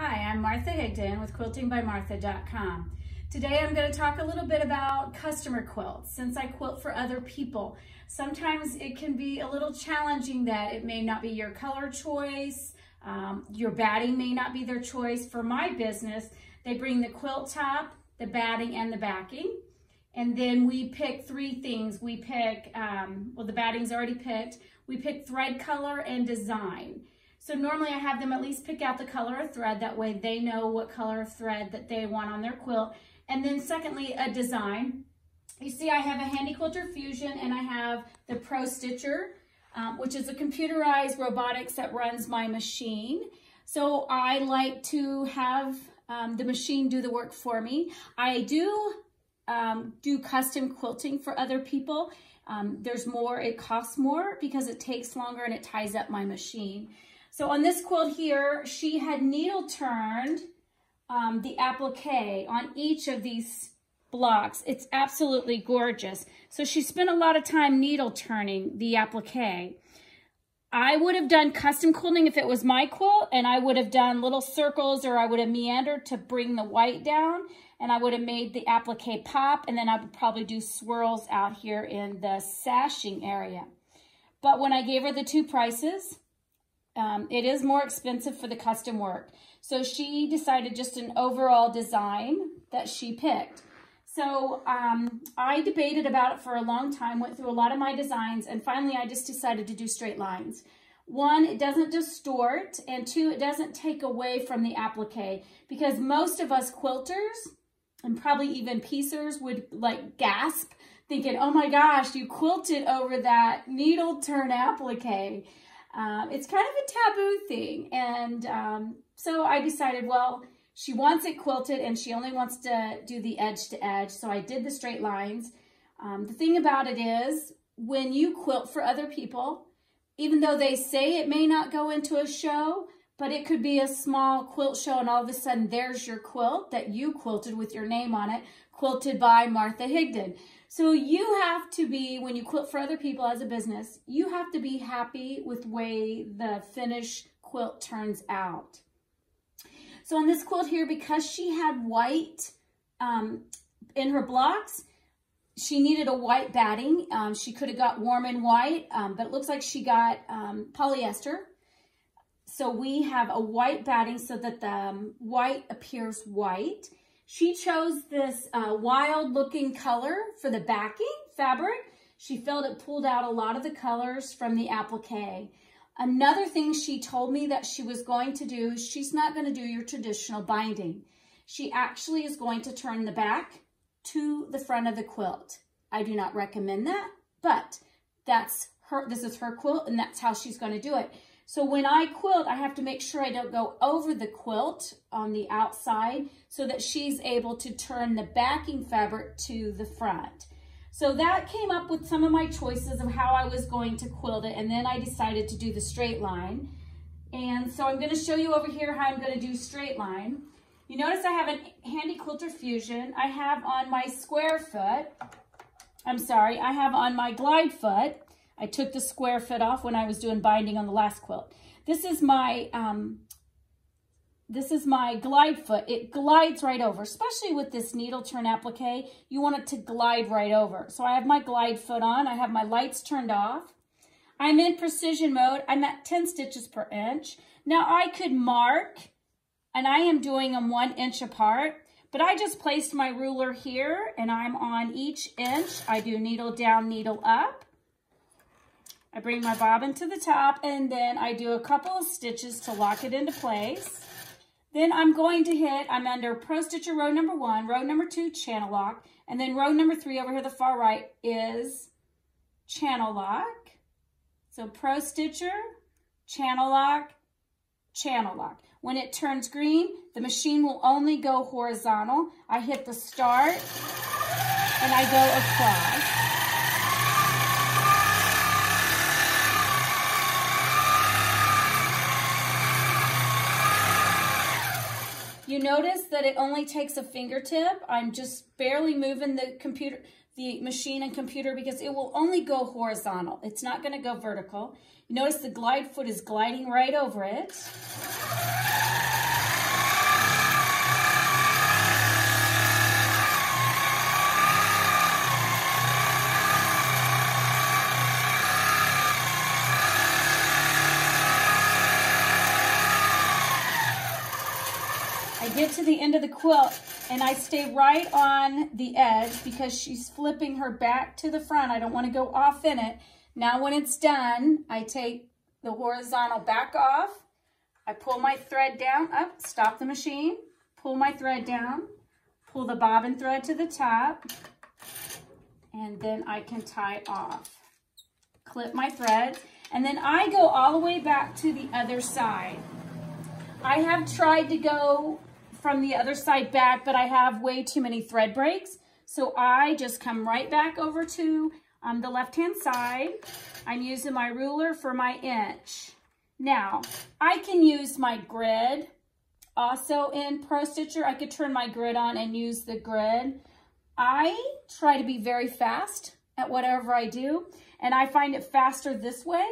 Hi, I'm Martha Higdon with quiltingbymartha.com. Today I'm going to talk a little bit about customer quilts. Since I quilt for other people, sometimes it can be a little challenging that it may not be your color choice, um, your batting may not be their choice. For my business, they bring the quilt top, the batting, and the backing. And then we pick three things. We pick, um, well, the batting's already picked. We pick thread color and design. So normally I have them at least pick out the color of thread. That way they know what color of thread that they want on their quilt. And then secondly, a design. You see I have a Handy Quilter Fusion and I have the Pro Stitcher, um, which is a computerized robotics that runs my machine. So I like to have um, the machine do the work for me. I do um, do custom quilting for other people. Um, there's more, it costs more because it takes longer and it ties up my machine. So on this quilt here, she had needle turned um, the applique on each of these blocks. It's absolutely gorgeous. So she spent a lot of time needle turning the applique. I would have done custom quilting if it was my quilt and I would have done little circles or I would have meandered to bring the white down and I would have made the applique pop and then I would probably do swirls out here in the sashing area. But when I gave her the two prices, um, it is more expensive for the custom work. So she decided just an overall design that she picked. So um, I debated about it for a long time, went through a lot of my designs, and finally I just decided to do straight lines. One, it doesn't distort, and two, it doesn't take away from the applique because most of us quilters, and probably even piecers, would like gasp thinking, oh my gosh, you quilted over that needle turn applique. Um, it's kind of a taboo thing. And um, so I decided, well, she wants it quilted and she only wants to do the edge to edge. So I did the straight lines. Um, the thing about it is when you quilt for other people, even though they say it may not go into a show, but it could be a small quilt show and all of a sudden there's your quilt that you quilted with your name on it, quilted by Martha Higdon. So you have to be, when you quilt for other people as a business, you have to be happy with way the finished quilt turns out. So on this quilt here, because she had white um, in her blocks, she needed a white batting. Um, she could have got warm and white, um, but it looks like she got um, polyester. So we have a white batting so that the um, white appears white. She chose this uh, wild looking color for the backing fabric. She felt it pulled out a lot of the colors from the applique. Another thing she told me that she was going to do is she's not going to do your traditional binding. She actually is going to turn the back to the front of the quilt. I do not recommend that, but that's her, this is her quilt and that's how she's going to do it. So when I quilt, I have to make sure I don't go over the quilt on the outside so that she's able to turn the backing fabric to the front. So that came up with some of my choices of how I was going to quilt it. And then I decided to do the straight line. And so I'm going to show you over here how I'm going to do straight line. You notice I have a Handy Quilter Fusion. I have on my square foot, I'm sorry, I have on my glide foot, I took the square foot off when I was doing binding on the last quilt. This is my um, this is my glide foot. It glides right over, especially with this needle turn applique. You want it to glide right over. So I have my glide foot on. I have my lights turned off. I'm in precision mode. I'm at 10 stitches per inch. Now I could mark, and I am doing them one inch apart, but I just placed my ruler here, and I'm on each inch. I do needle down, needle up. I bring my bobbin to the top and then I do a couple of stitches to lock it into place. Then I'm going to hit, I'm under Pro Stitcher row number one, row number two, channel lock, and then row number three over here the far right is channel lock. So Pro Stitcher, channel lock, channel lock. When it turns green, the machine will only go horizontal. I hit the start and I go across. You notice that it only takes a fingertip. I'm just barely moving the computer, the machine and computer because it will only go horizontal. It's not gonna go vertical. You notice the glide foot is gliding right over it. Get to the end of the quilt and I stay right on the edge because she's flipping her back to the front. I don't want to go off in it. Now when it's done, I take the horizontal back off. I pull my thread down, up, stop the machine, pull my thread down, pull the bobbin thread to the top, and then I can tie off. Clip my thread, and then I go all the way back to the other side. I have tried to go from the other side back, but I have way too many thread breaks. So I just come right back over to um, the left-hand side. I'm using my ruler for my inch. Now, I can use my grid. Also in Pro Stitcher, I could turn my grid on and use the grid. I try to be very fast at whatever I do, and I find it faster this way.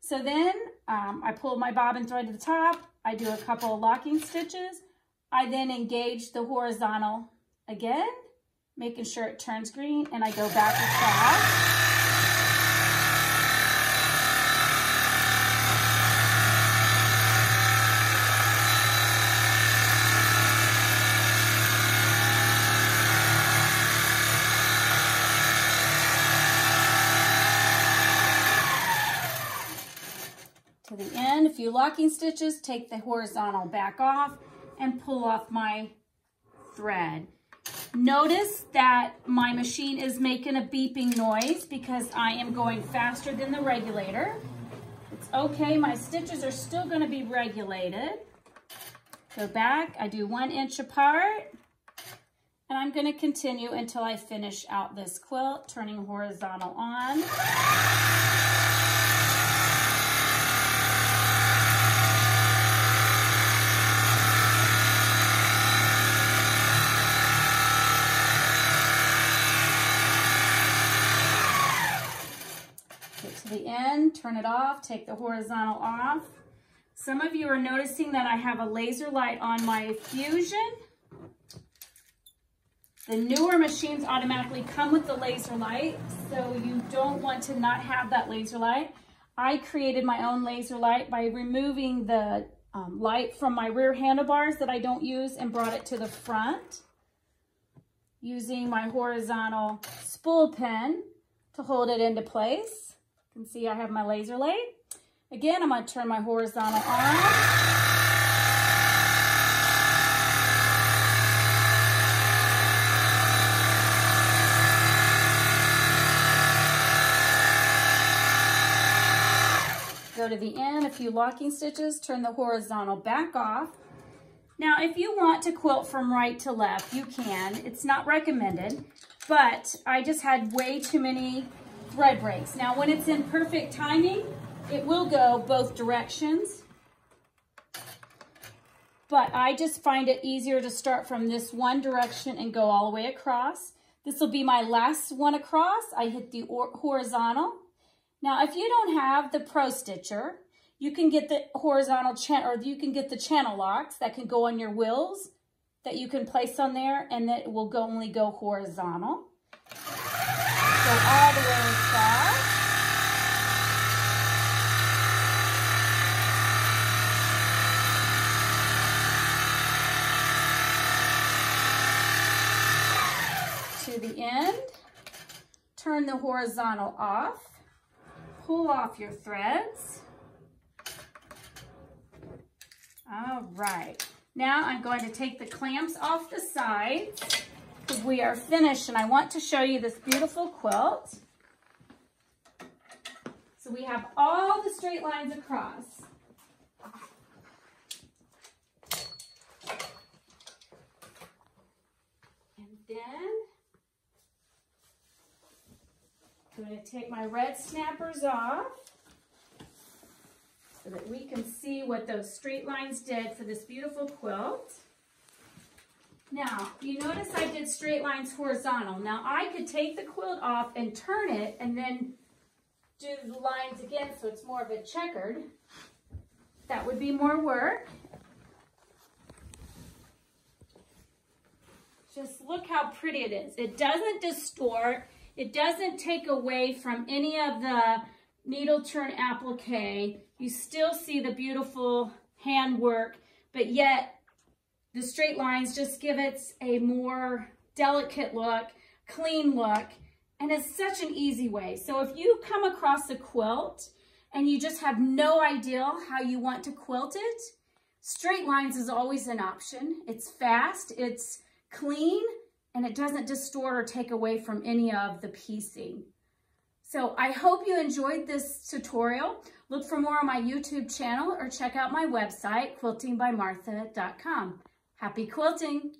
So then um, I pull my bobbin thread to the top, I do a couple of locking stitches, I then engage the horizontal again, making sure it turns green, and I go back across. to the end. A few locking stitches, take the horizontal back off and pull off my thread. Notice that my machine is making a beeping noise because I am going faster than the regulator. It's okay, my stitches are still gonna be regulated. Go back, I do one inch apart, and I'm gonna continue until I finish out this quilt, turning horizontal on. The end, turn it off, take the horizontal off. Some of you are noticing that I have a laser light on my Fusion. The newer machines automatically come with the laser light, so you don't want to not have that laser light. I created my own laser light by removing the um, light from my rear handlebars that I don't use and brought it to the front using my horizontal spool pin to hold it into place. Can see I have my laser light. Again, I'm going to turn my horizontal on. Go to the end, a few locking stitches, turn the horizontal back off. Now, if you want to quilt from right to left, you can. It's not recommended, but I just had way too many thread breaks. Now when it's in perfect timing, it will go both directions. But I just find it easier to start from this one direction and go all the way across. This will be my last one across. I hit the horizontal. Now, if you don't have the Pro Stitcher, you can get the horizontal channel, or you can get the channel locks that can go on your wheels that you can place on there, and that will go, only go horizontal. All the way across. To the end. Turn the horizontal off. Pull off your threads. All right. Now I'm going to take the clamps off the sides we are finished and I want to show you this beautiful quilt. So we have all the straight lines across. And then I'm going to take my red snappers off so that we can see what those straight lines did for this beautiful quilt. Now, you notice I did straight lines horizontal. Now, I could take the quilt off and turn it and then do the lines again so it's more of a checkered. That would be more work. Just look how pretty it is. It doesn't distort. It doesn't take away from any of the needle turn applique. You still see the beautiful handwork, but yet The straight lines just give it a more delicate look, clean look, and it's such an easy way. So if you come across a quilt and you just have no idea how you want to quilt it, straight lines is always an option. It's fast, it's clean, and it doesn't distort or take away from any of the piecing. So I hope you enjoyed this tutorial. Look for more on my YouTube channel or check out my website, quiltingbymartha.com. Happy quilting!